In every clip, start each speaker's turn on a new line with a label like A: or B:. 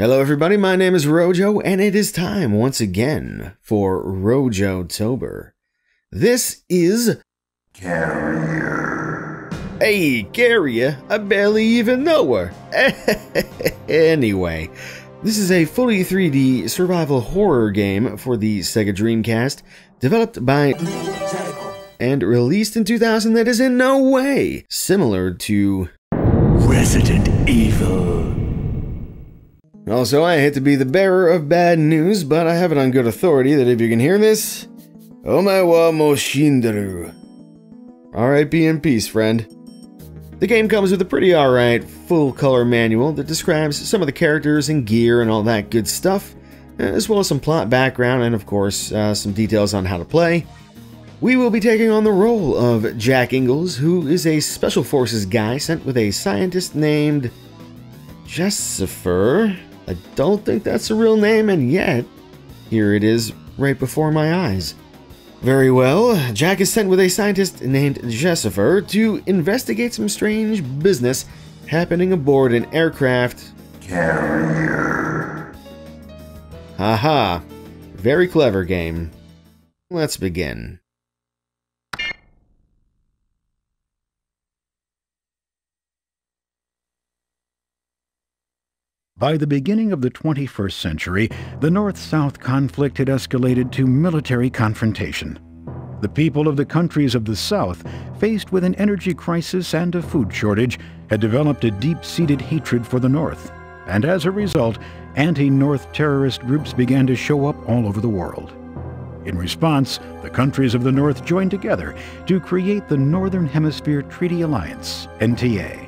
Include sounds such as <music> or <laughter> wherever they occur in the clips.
A: Hello, everybody. My name is Rojo, and it is time once again for Rojotober. This is
B: Carrier.
A: Hey, Carrier. I barely even know her. <laughs> anyway, this is a fully 3D survival horror game for the Sega Dreamcast, developed by and released in 2000 that is in no way similar to
B: Resident Evil.
A: Also, I hate to be the bearer of bad news, but I have it on good authority that if you can hear this, Omae wa Moshindaru. R.I.P. in peace, friend. The game comes with a pretty alright full color manual that describes some of the characters and gear and all that good stuff, as well as some plot background and, of course, uh, some details on how to play. We will be taking on the role of Jack Ingles, who is a Special Forces guy sent with a scientist named Jessifer. I don't think that's a real name, and yet, here it is right before my eyes. Very well, Jack is sent with a scientist named Jessifer to investigate some strange business happening aboard an aircraft.
B: Carrier.
A: Haha, very clever game. Let's begin.
C: By the beginning of the 21st century, the North South conflict had escalated to military confrontation. The people of the countries of the South, faced with an energy crisis and a food shortage, had developed a deep seated hatred for the North. And as a result, anti North terrorist groups began to show up all over the world. In response, the countries of the North joined together to create the Northern Hemisphere Treaty Alliance, NTA.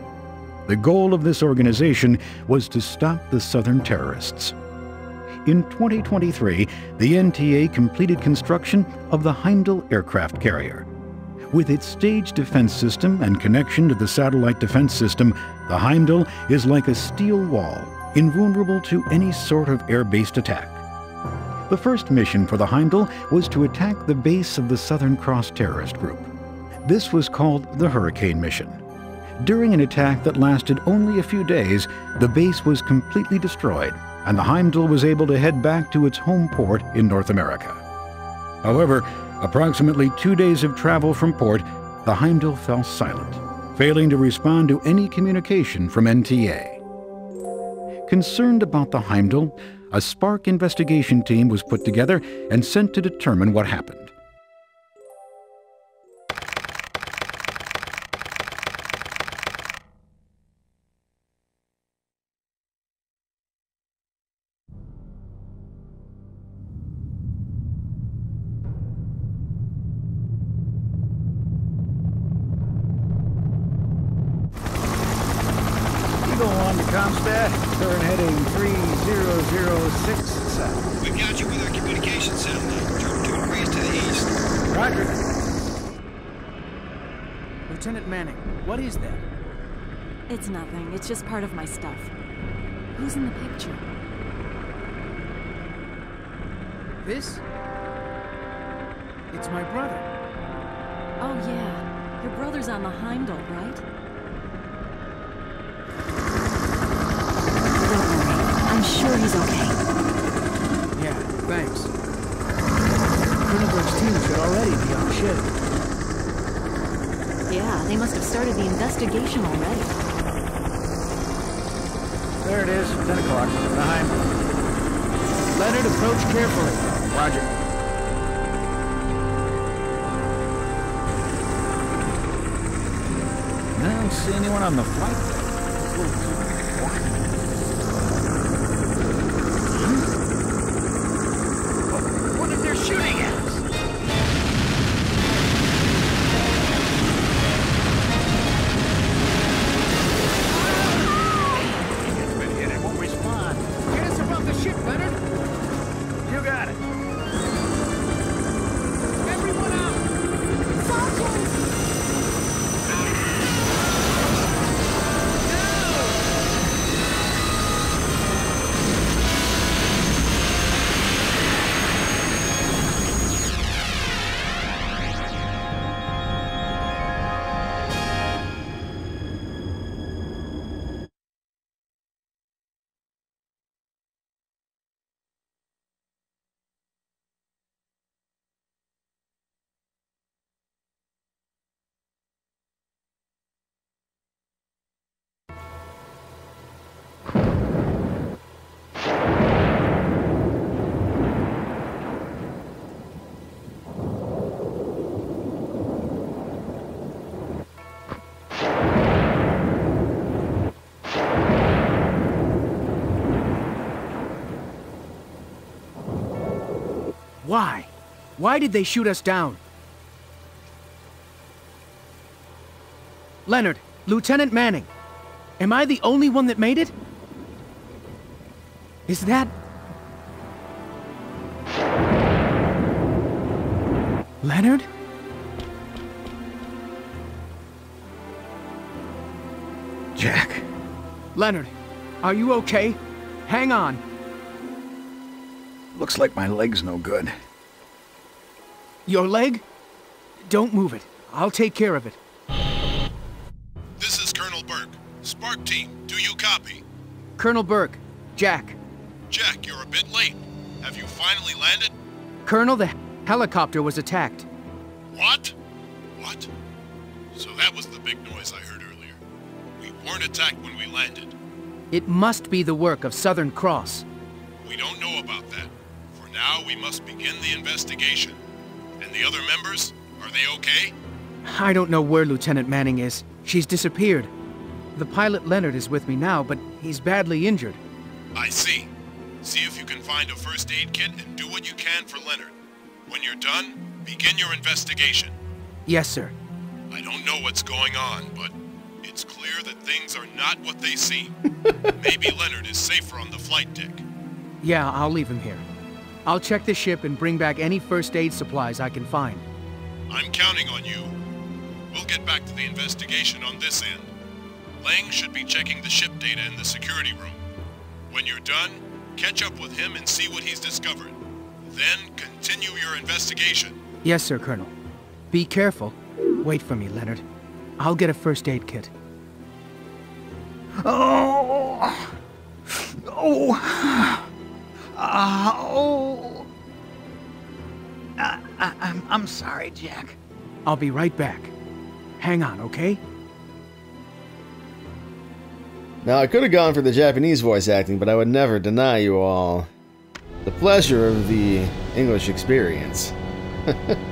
C: The goal of this organization was to stop the Southern terrorists. In 2023, the NTA completed construction of the Heimdal aircraft carrier. With its stage defense system and connection to the satellite defense system, the Heimdal is like a steel wall, invulnerable to any sort of air-based attack. The first mission for the Heimdal was to attack the base of the Southern Cross terrorist group. This was called the Hurricane Mission. During an attack that lasted only a few days, the base was completely destroyed, and the Heimdal was able to head back to its home port in North America. However, approximately two days of travel from port, the Heimdal fell silent, failing to respond to any communication from NTA. Concerned about the Heimdal, a Spark investigation team was put together and sent to determine what happened.
D: Just part of my stuff. Who's in the picture?
E: This? It's my brother.
D: Oh, yeah. Your brother's on the Heimdal, right? Don't worry. I'm sure he's okay.
E: Yeah, thanks. Kronenberg's team should already be on ship.
D: Yeah, they must have started the investigation already.
E: There it is, 10 o'clock. Heimdal. Leonard, approach carefully. Roger. I don't see anyone on the flight
F: Why? Why did they shoot us down? Leonard, Lieutenant Manning. Am I the only one that made it? Is that... Leonard?
C: Jack,
F: Leonard, are you okay? Hang on.
C: Looks like my leg's no good.
F: Your leg? Don't move it. I'll take care of it.
G: This is Colonel Burke. Spark team, do you copy?
F: Colonel Burke, Jack.
G: Jack, you're a bit late. Have you finally landed?
F: Colonel, the helicopter was attacked.
G: What? What? So that was the big noise I heard earlier. We weren't attacked when we landed.
F: It must be the work of Southern Cross.
G: We must begin the investigation. And the other members, are they okay?
F: I don't know where Lieutenant Manning is. She's disappeared. The pilot Leonard is with me now, but he's badly injured.
G: I see. See if you can find a first aid kit and do what you can for Leonard. When you're done, begin your investigation.
F: Yes, sir.
G: I don't know what's going on, but it's clear that things are not what they seem. <laughs> Maybe Leonard is safer on the flight deck.
F: Yeah, I'll leave him here. I'll check the ship and bring back any first aid supplies I can find.
G: I'm counting on you. We'll get back to the investigation on this end. Lang should be checking the ship data in the security room. When you're done, catch up with him and see what he's discovered. Then continue your investigation.
F: Yes, sir, Colonel. Be careful. Wait for me, Leonard. I'll get a first aid kit.
C: Oh! Oh! Uh, oh! I, I, I'm, I'm sorry, Jack.
F: I'll be right back. Hang on, okay?
A: Now, I could have gone for the Japanese voice acting, but I would never deny you all the pleasure of the English experience. <laughs>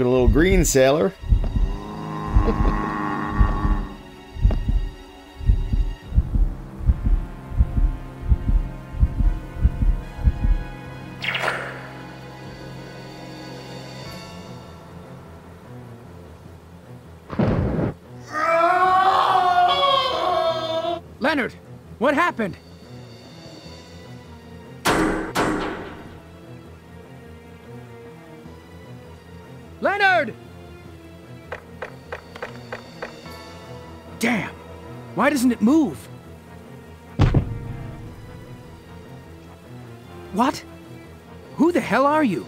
A: Looking a little green, sailor.
F: Leonard! What happened? Damn! Why doesn't it move? What? Who the hell are you?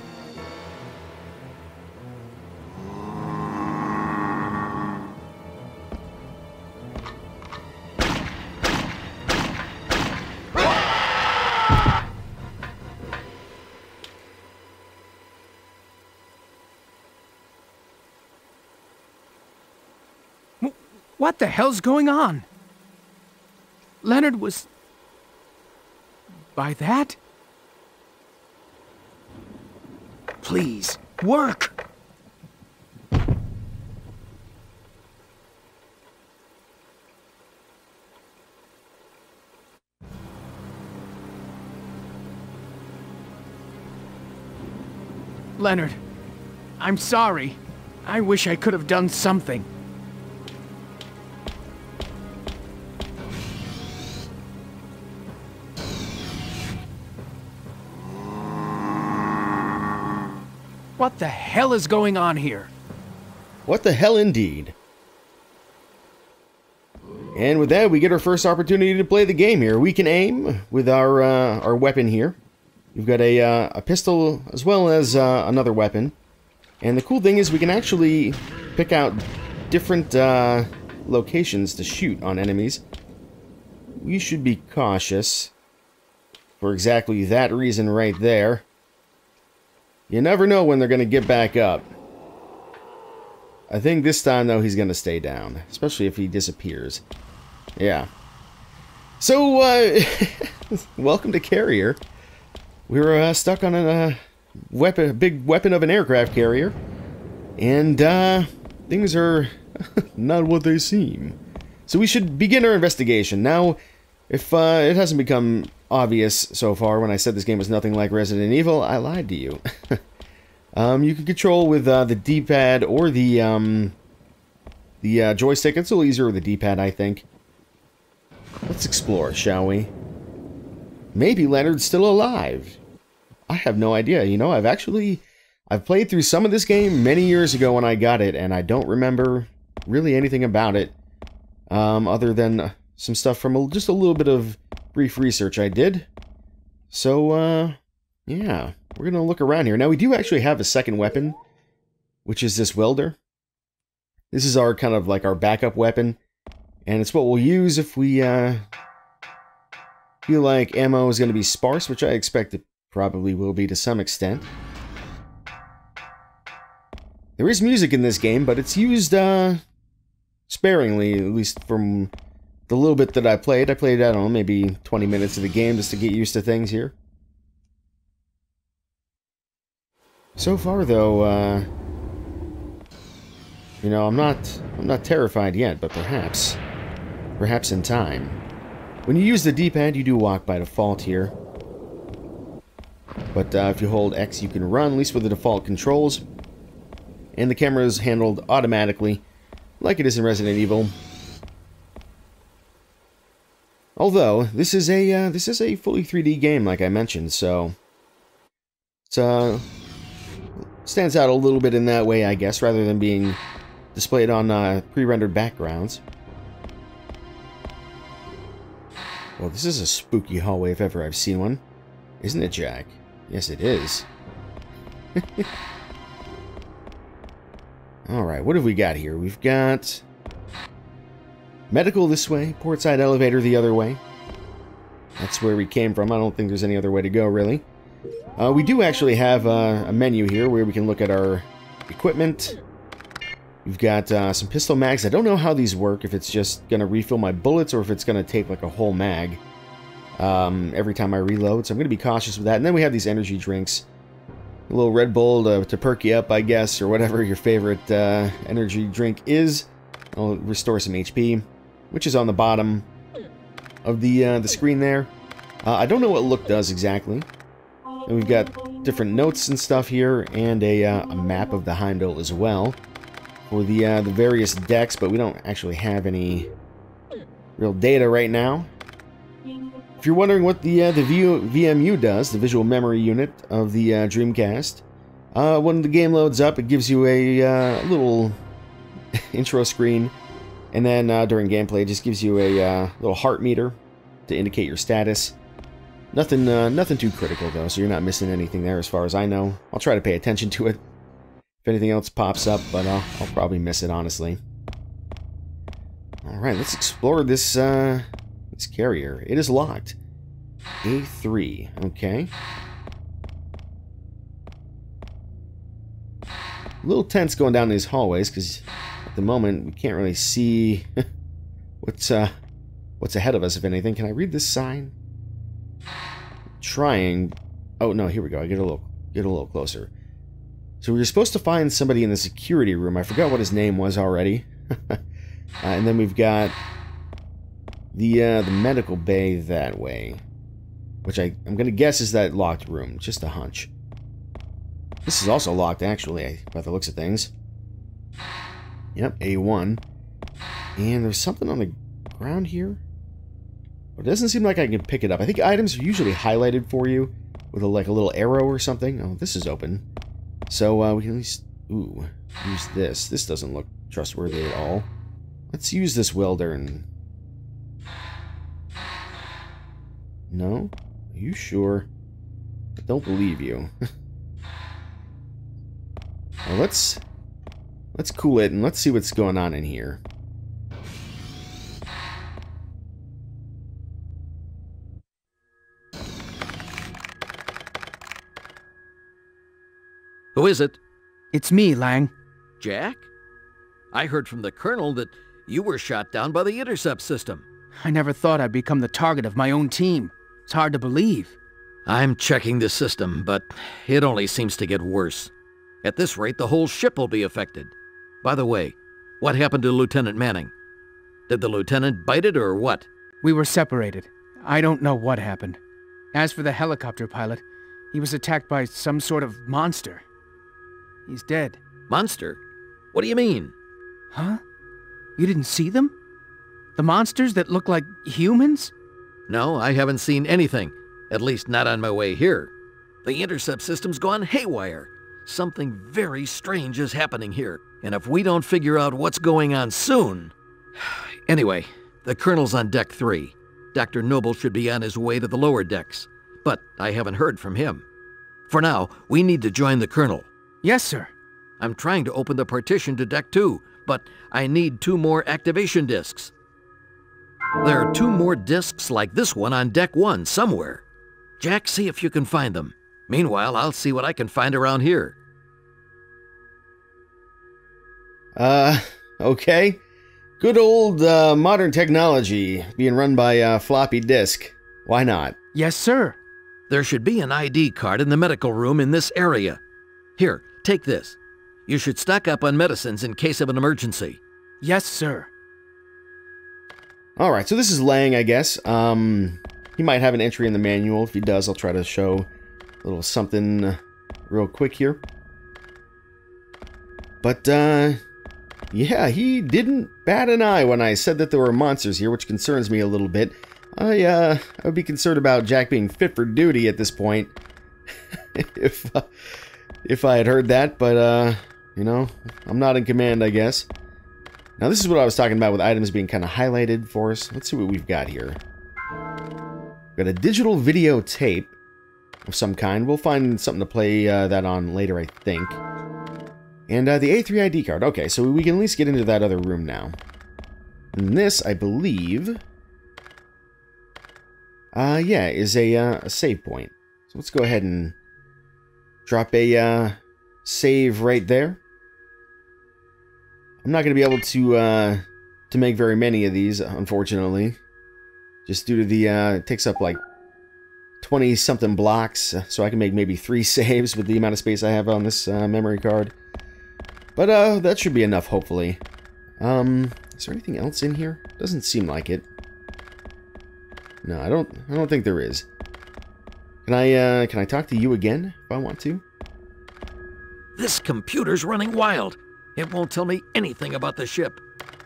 F: What the hell's going on? Leonard was... By that? Please, work! Leonard, I'm sorry. I wish I could have done something. What the hell is going on here?
A: What the hell indeed. And with that, we get our first opportunity to play the game here. We can aim with our uh, our weapon here. We've got a, uh, a pistol as well as uh, another weapon. And the cool thing is we can actually pick out different uh, locations to shoot on enemies. We should be cautious for exactly that reason right there. You never know when they're going to get back up. I think this time, though, he's going to stay down. Especially if he disappears. Yeah. So, uh, <laughs> welcome to Carrier. we're uh, stuck on a uh, weapon, big weapon of an aircraft carrier, and uh, things are <laughs> not what they seem. So we should begin our investigation now. If uh, it hasn't become obvious so far when I said this game was nothing like Resident Evil, I lied to you. <laughs> um, you can control with uh, the D-pad or the um, the uh, joystick. It's a little easier with the D-pad, I think. Let's explore, shall we? Maybe Leonard's still alive. I have no idea. You know, I've actually... I've played through some of this game many years ago when I got it, and I don't remember really anything about it. Um, other than some stuff from a, just a little bit of brief research I did. So, uh, yeah, we're going to look around here. Now, we do actually have a second weapon, which is this welder. This is our kind of like our backup weapon, and it's what we'll use if we, uh, feel like ammo is going to be sparse, which I expect it probably will be to some extent. There is music in this game, but it's used, uh, sparingly, at least from the little bit that I played. I played, I don't know, maybe 20 minutes of the game just to get used to things here. So far, though, uh, you know, I'm not, I'm not terrified yet, but perhaps, perhaps in time. When you use the D-pad, you do walk by default here. But uh, if you hold X, you can run, at least with the default controls. And the camera is handled automatically, like it is in Resident Evil. Although, this is a uh, this is a fully 3D game, like I mentioned, so... it uh... Stands out a little bit in that way, I guess, rather than being displayed on uh, pre-rendered backgrounds. Well, this is a spooky hallway if ever I've seen one. Isn't it, Jack? Yes, it is. <laughs> Alright, what have we got here? We've got... Medical this way, portside elevator the other way. That's where we came from. I don't think there's any other way to go, really. Uh, we do actually have uh, a menu here where we can look at our equipment. We've got uh, some pistol mags. I don't know how these work, if it's just going to refill my bullets or if it's going to take like a whole mag um, every time I reload. So I'm going to be cautious with that. And then we have these energy drinks. A little Red Bull to, to perk you up, I guess, or whatever your favorite uh, energy drink is. I'll restore some HP which is on the bottom of the uh, the screen there. Uh, I don't know what look does exactly. And we've got different notes and stuff here, and a, uh, a map of the Heimdal as well for the uh, the various decks, but we don't actually have any real data right now. If you're wondering what the uh, the VMU does, the Visual Memory Unit of the uh, Dreamcast, when the game loads up, it gives you a little <laughs> intro screen and then uh, during gameplay, it just gives you a uh, little heart meter to indicate your status. Nothing, uh, nothing too critical though, so you're not missing anything there as far as I know. I'll try to pay attention to it if anything else pops up, but I'll, I'll probably miss it honestly. All right, let's explore this uh, this carrier. It is locked. A3. Okay. A little tense going down these hallways because at the moment, we can't really see <laughs> what's uh, what's ahead of us, if anything. Can I read this sign? trying. Oh, no, here we go. I get a little, get a little closer. So we were supposed to find somebody in the security room. I forgot what his name was already. <laughs> uh, and then we've got the uh, the medical bay that way, which I, I'm going to guess is that locked room. Just a hunch. This is also locked, actually, by the looks of things. Yep, A1. And there's something on the ground here. It doesn't seem like I can pick it up. I think items are usually highlighted for you with a, like a little arrow or something. Oh, this is open. So uh, we can at least... Ooh, use this. This doesn't look trustworthy at all. Let's use this welder and... No? Are you sure? I don't believe you. <laughs> well, let's Let's cool it and let's see what's going on in here.
H: Who is it?
F: It's me, Lang.
H: Jack? I heard from the Colonel that you were shot down by the intercept system.
F: I never thought I'd become the target of my own team. It's hard to believe.
H: I'm checking the system, but it only seems to get worse. At this rate, the whole ship will be affected. By the way, what happened to Lieutenant Manning? Did the lieutenant bite it or what?
F: We were separated. I don't know what happened. As for the helicopter pilot, he was attacked by some sort of monster. He's dead.
H: Monster? What do you mean?
F: Huh? You didn't see them? The monsters that look like humans?
H: No, I haven't seen anything. At least not on my way here. The intercept system's gone haywire. Something very strange is happening here. And if we don't figure out what's going on soon... Anyway, the Colonel's on Deck 3. Dr. Noble should be on his way to the lower decks. But I haven't heard from him. For now, we need to join the Colonel.
F: Yes, sir.
H: I'm trying to open the partition to Deck 2, but I need two more activation disks. There are two more disks like this one on Deck 1 somewhere. Jack, see if you can find them. Meanwhile, I'll see what I can find around here.
A: Uh, okay. Good old uh, modern technology being run by a floppy disk. Why not?
F: Yes, sir.
H: There should be an ID card in the medical room in this area. Here, take this. You should stock up on medicines in case of an emergency.
F: Yes, sir.
A: All right, so this is Lang, I guess. Um, he might have an entry in the manual. If he does, I'll try to show a little something real quick here. But, uh, yeah, he didn't bat an eye when I said that there were monsters here, which concerns me a little bit. I, uh, I would be concerned about Jack being fit for duty at this point. <laughs> if, uh, if I had heard that, but, uh, you know, I'm not in command, I guess. Now, this is what I was talking about with items being kind of highlighted for us. Let's see what we've got here. We've got a digital video tape of some kind. We'll find something to play uh, that on later, I think. And uh, the A3 ID card. Okay, so we can at least get into that other room now. And this, I believe... Uh, yeah, is a, uh, a save point. So let's go ahead and drop a uh, save right there. I'm not going to be able to uh, to make very many of these, unfortunately. Just due to the, uh, it takes up like 20 something blocks, so I can make maybe three <laughs> saves with the amount of space I have on this uh, memory card. But uh, that should be enough, hopefully. Um, is there anything else in here? Doesn't seem like it. No, I don't. I don't think there is. Can I? Uh, can I talk to you again if I want to?
H: This computer's running wild. It won't tell me anything about the ship.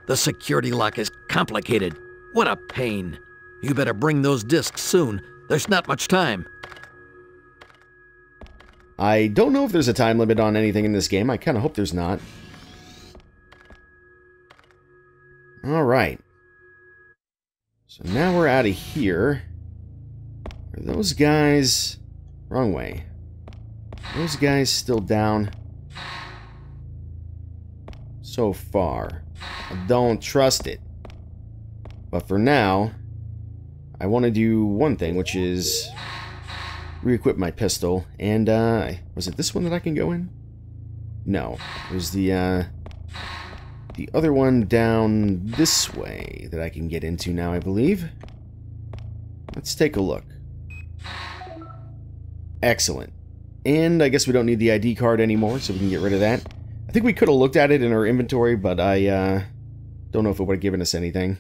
H: The security lock is complicated. What a pain. You better bring those disks soon. There's not much time.
A: I don't know if there's a time limit on anything in this game. I kind of hope there's not. Alright. So now we're out of here. Are those guys... Wrong way. Those guys still down? So far. I don't trust it. But for now, I want to do one thing, which is re-equip my pistol. And, uh, was it this one that I can go in? No. It was the, uh, the other one down this way that I can get into now, I believe. Let's take a look. Excellent. And I guess we don't need the ID card anymore, so we can get rid of that. I think we could have looked at it in our inventory, but I, uh, don't know if it would have given us anything.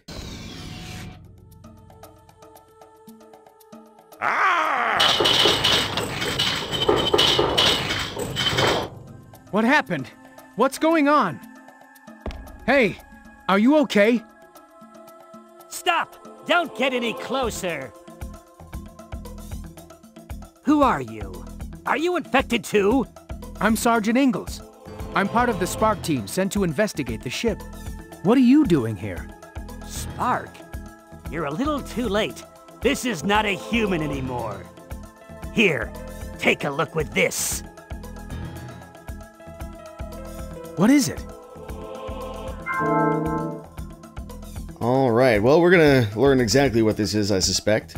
F: Happened? What's going on? Hey, are you okay?
I: Stop! Don't get any closer! Who are you? Are you infected too?
F: I'm Sergeant Ingles. I'm part of the Spark team sent to investigate the ship. What are you doing here?
I: Spark? You're a little too late. This is not a human anymore. Here, take a look with this.
F: What is it?
A: Alright, well, we're gonna learn exactly what this is, I suspect.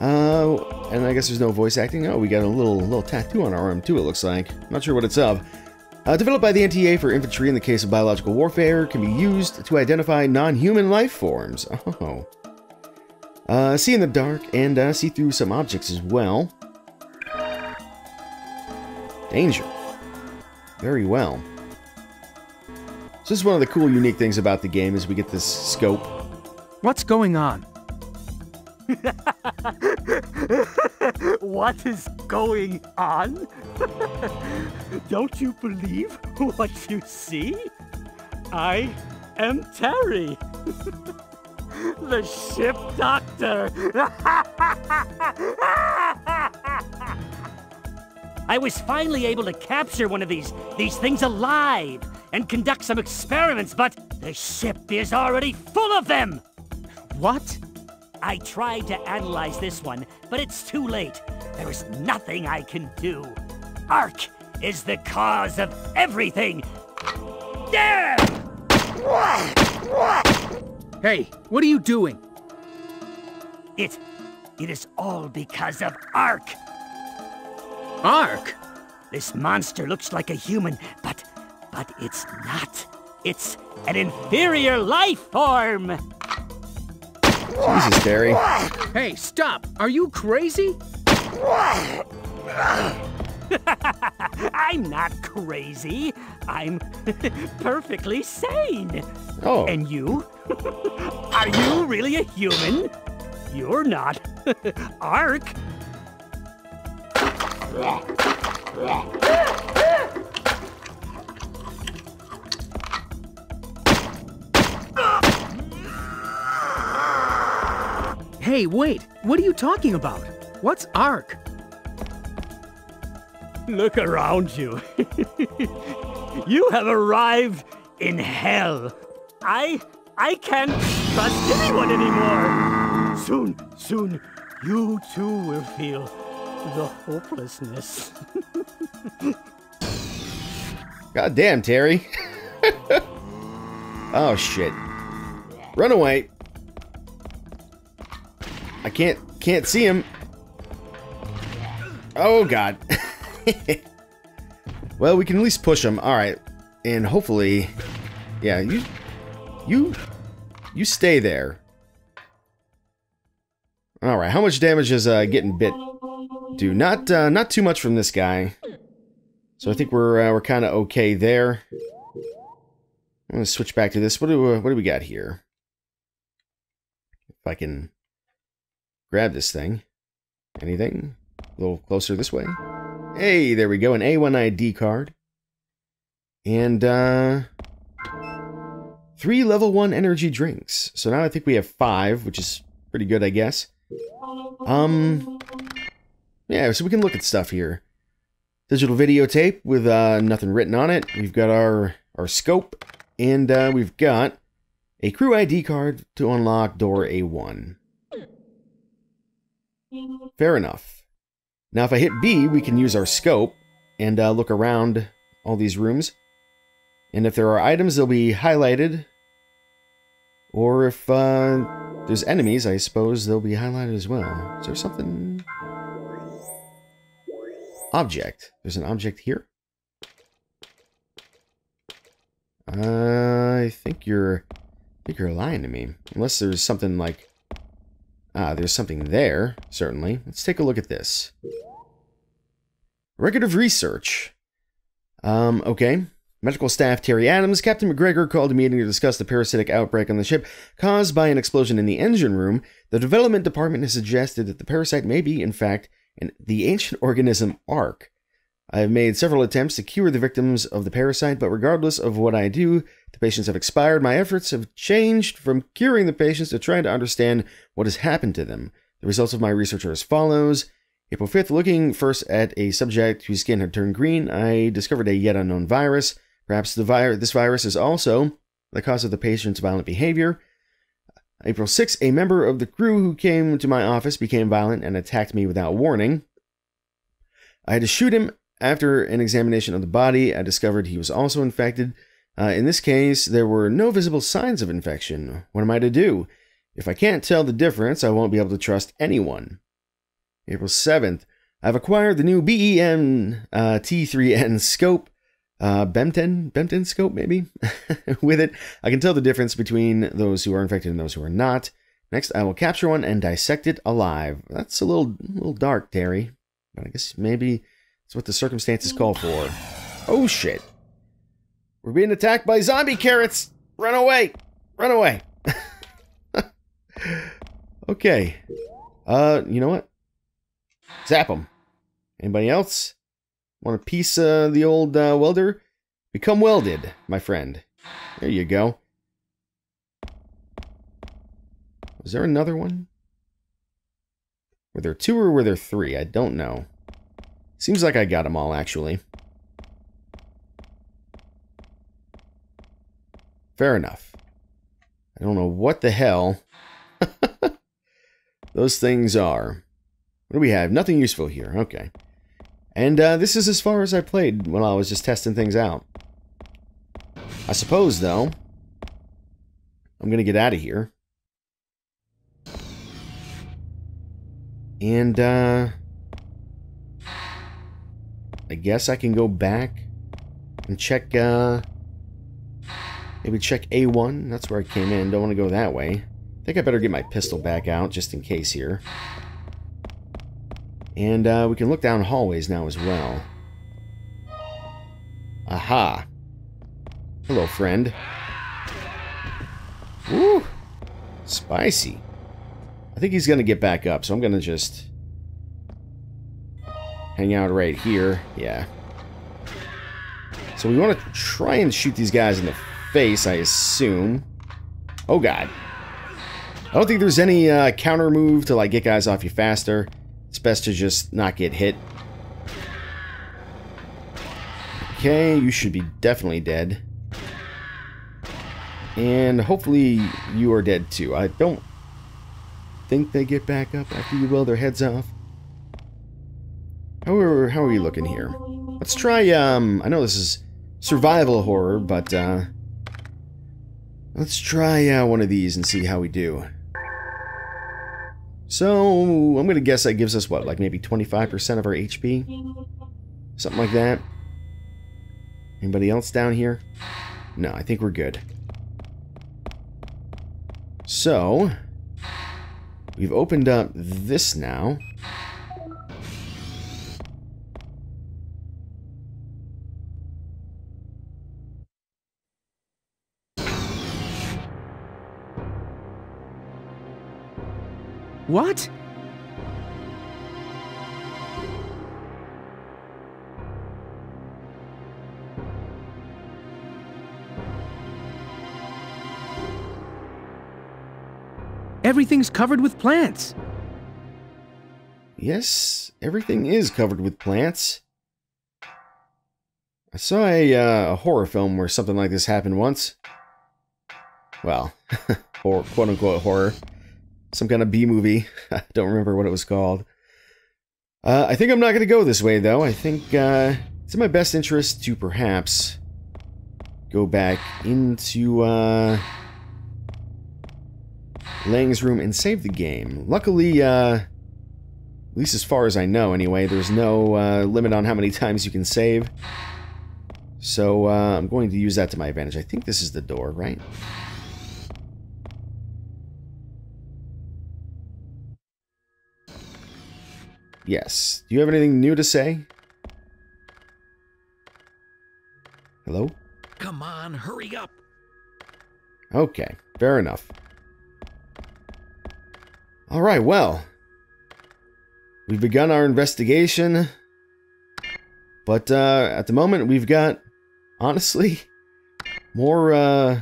A: Uh, and I guess there's no voice acting. Oh, we got a little little tattoo on our arm, too, it looks like. Not sure what it's of. Uh, developed by the NTA for infantry in the case of biological warfare, can be used to identify non-human life forms. <laughs> Oh. Uh, see in the dark and uh, see through some objects as well. Danger. Very well. So this is one of the cool, unique things about the game is we get this scope.
F: What's going on? <laughs>
I: what is going on? <laughs> Don't you believe what you see? I am Terry, <laughs> the ship doctor. I was finally able to capture one of these these things alive and conduct some experiments, but the ship is already full of them.
F: What?
I: I tried to analyze this one, but it's too late. There is nothing I can do. Ark is the cause of everything. There! What?
F: Hey, what are you doing?
I: It it is all because of Ark.
F: Ark?
I: This monster looks like a human, but but it's not. It's an inferior life form.
A: Jesus, Terry.
F: Hey, stop! Are you crazy? <laughs>
I: I'm not crazy. I'm <laughs> perfectly sane.
A: Oh.
I: And you? <laughs> Are you really a human? You're not. Ark.
F: Hey, wait! What are you talking about? What's Ark?
I: Look around you. <laughs> you have arrived in hell. I I can't trust anyone anymore. Soon, soon, you too will feel the hopelessness. <laughs>
A: God damn, Terry. <laughs> oh, shit. Run away. I can't, can't see him. Oh, God. <laughs> well, we can at least push him. All right. And hopefully, yeah, you, you, you stay there. All right. How much damage is uh, getting bit? Do not, uh, not too much from this guy. So I think we're uh, we're kind of okay there. I'm gonna switch back to this. What do uh, what do we got here? If I can grab this thing, anything? A little closer this way. Hey, there we go. An A1 ID card, and uh, three level one energy drinks. So now I think we have five, which is pretty good, I guess. Um, yeah. So we can look at stuff here digital videotape with uh, nothing written on it. We've got our, our scope, and uh, we've got a crew ID card to unlock door A1. Fair enough. Now if I hit B, we can use our scope and uh, look around all these rooms. And if there are items, they'll be highlighted. Or if uh, there's enemies, I suppose they'll be highlighted as well. Is there something object. There's an object here. I think you're, I think you're lying to me. Unless there's something like, ah, there's something there. Certainly. Let's take a look at this. Record of research. Um, okay. Medical staff Terry Adams, Captain McGregor called a meeting to discuss the parasitic outbreak on the ship caused by an explosion in the engine room. The development department has suggested that the parasite may be, in fact, and the ancient organism ARC. I have made several attempts to cure the victims of the parasite, but regardless of what I do, the patients have expired. My efforts have changed from curing the patients to trying to understand what has happened to them. The results of my research are as follows. April 5th, looking first at a subject whose skin had turned green, I discovered a yet unknown virus. Perhaps the vi- this virus is also the cause of the patient's violent behavior. April 6th, a member of the crew who came to my office became violent and attacked me without warning. I had to shoot him. After an examination of the body, I discovered he was also infected. Uh, in this case, there were no visible signs of infection. What am I to do? If I can't tell the difference, I won't be able to trust anyone. April 7th, I've acquired the new BEM uh, T3N scope. Uh, Bemten, Bemten scope, maybe? <laughs> With it, I can tell the difference between those who are infected and those who are not. Next, I will capture one and dissect it alive. That's a little, little dark, Terry. But I guess maybe it's what the circumstances call for. Oh shit. We're being attacked by zombie carrots! Run away! Run away! <laughs> okay. Uh, you know what? Zap them. Anybody else? Want a piece of the old uh, welder? Become welded, my friend. There you go. Was there another one? Were there two or were there three? I don't know. Seems like I got them all, actually. Fair enough. I don't know what the hell <laughs> those things are. What do we have? Nothing useful here. Okay. And uh, this is as far as I played when I was just testing things out. I suppose, though, I'm going to get out of here. And, uh... I guess I can go back and check, uh... Maybe check A1. That's where I came in. Don't want to go that way. I think I better get my pistol back out, just in case here. And uh, we can look down hallways now as well. Aha. Hello, friend. Woo! Spicy. I think he's going to get back up, so I'm going to just hang out right here. Yeah. So we want to try and shoot these guys in the face, I assume. Oh, God. I don't think there's any uh, counter move to like get guys off you faster. It's best to just not get hit. Okay, you should be definitely dead. And hopefully you are dead too. I don't think they get back up after you blow their heads off. How are, how are we looking here? Let's try, um, I know this is survival horror, but, uh, let's try uh, one of these and see how we do. So, I'm going to guess that gives us, what, like maybe 25% of our HP? Something like that. Anybody else down here? No, I think we're good. So, we've opened up this now.
F: What? Everything's covered with plants.
A: Yes, everything is covered with plants. I saw a, uh, a horror film where something like this happened once. Well, <laughs> or quote-unquote horror some kind of B movie. <laughs> I don't remember what it was called. Uh, I think I'm not going to go this way, though. I think uh, it's in my best interest to perhaps go back into uh, Lang's room and save the game. Luckily, uh, at least as far as I know anyway, there's no uh, limit on how many <laughs> times you can save. So uh, I'm going to use that to my advantage. I think this is the door, right? Yes. Do you have anything new to say? Hello?
H: Come on, hurry up.
A: Okay, fair enough. Alright, well. We've begun our investigation. But uh, at the moment, we've got, honestly, more uh,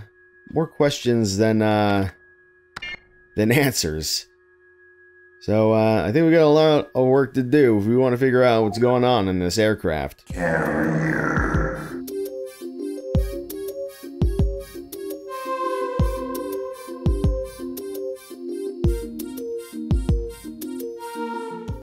A: more questions than uh, than answers. So uh, I think we got a lot of work to do if we want to figure out what's going on in this aircraft.
B: Carrier.